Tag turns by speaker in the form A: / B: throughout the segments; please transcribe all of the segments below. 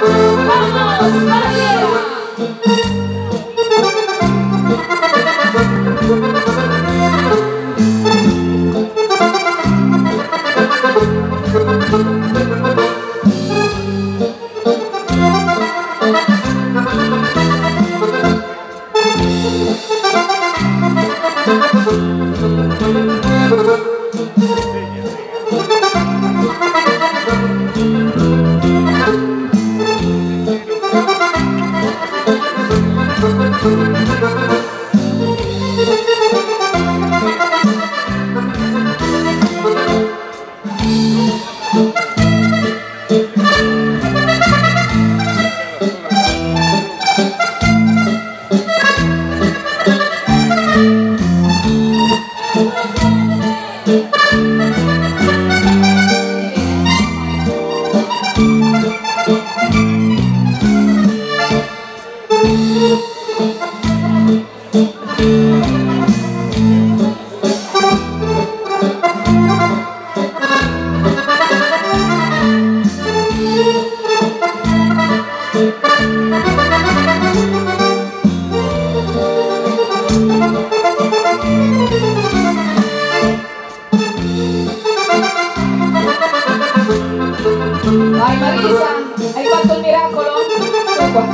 A: oh Vai Marisa, hai fatto il miracolo? Sono qua.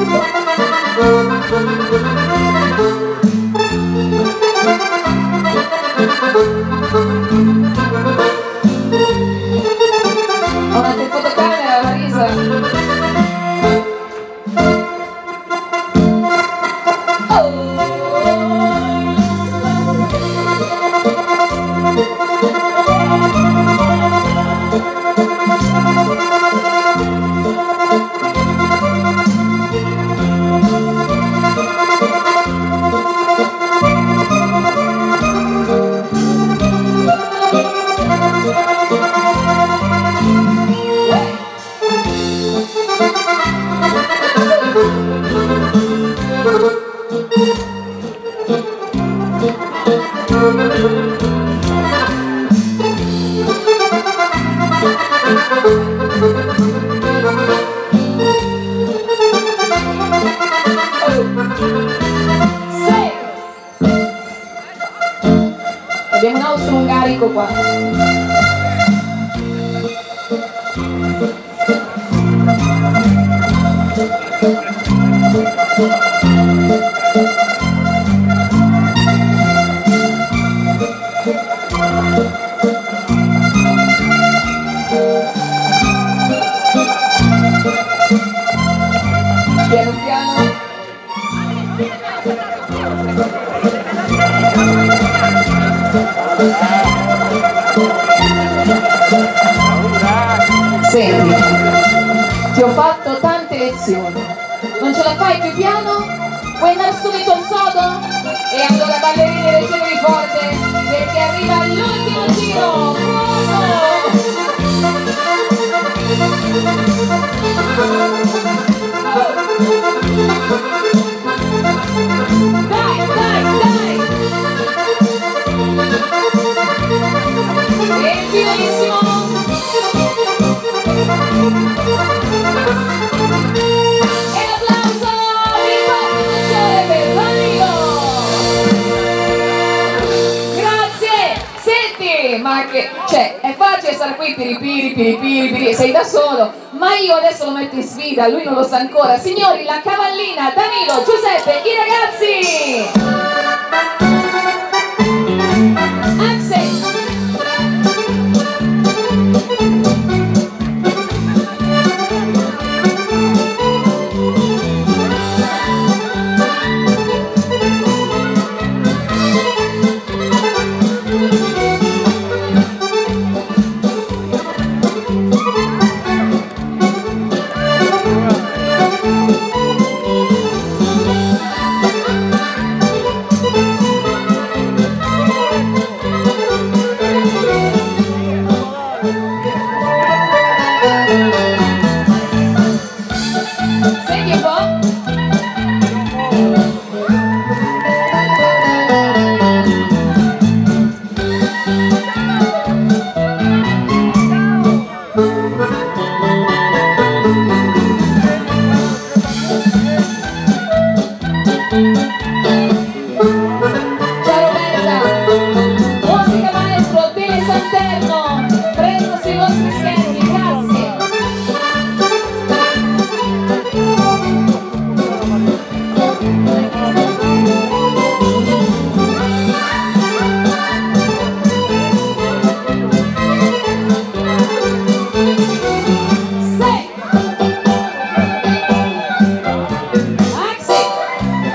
A: Sei. Abbiamo un austro-ungarico qua. Piano Senti, ti ho fatto tante lezioni. Non ce la fai più piano? Vuoi andare subito al sodo? E allora ballerini reggetevi forte perché arriva l'ultimo giro! Senti, ma che... Cioè, è facile stare qui piripiri, piripiri, piripiri, sei da solo, ma io adesso lo metto in sfida, lui non lo sa ancora. Signori, la cavallina, Danilo, Giuseppe, i ragazzi!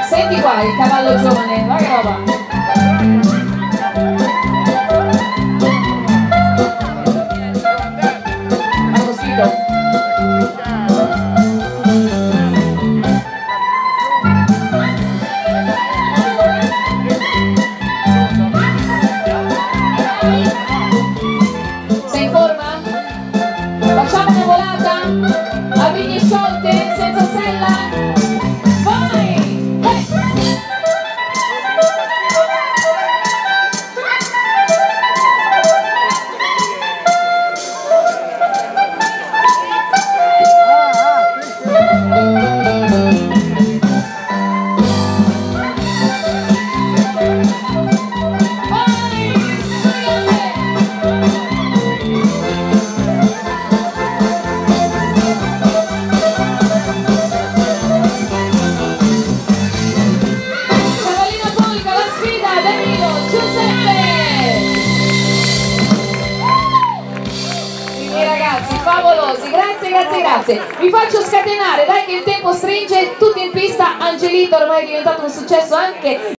A: Senti qua il cavallo giovane, va che roba! Ha cosito. Sei in forma? Facciamo una volata? A briglie sciolte, senza sella? Favolosi, grazie, grazie, grazie. Vi faccio scatenare, dai che il tempo stringe, tutti in pista, Angelito ormai è diventato un successo anche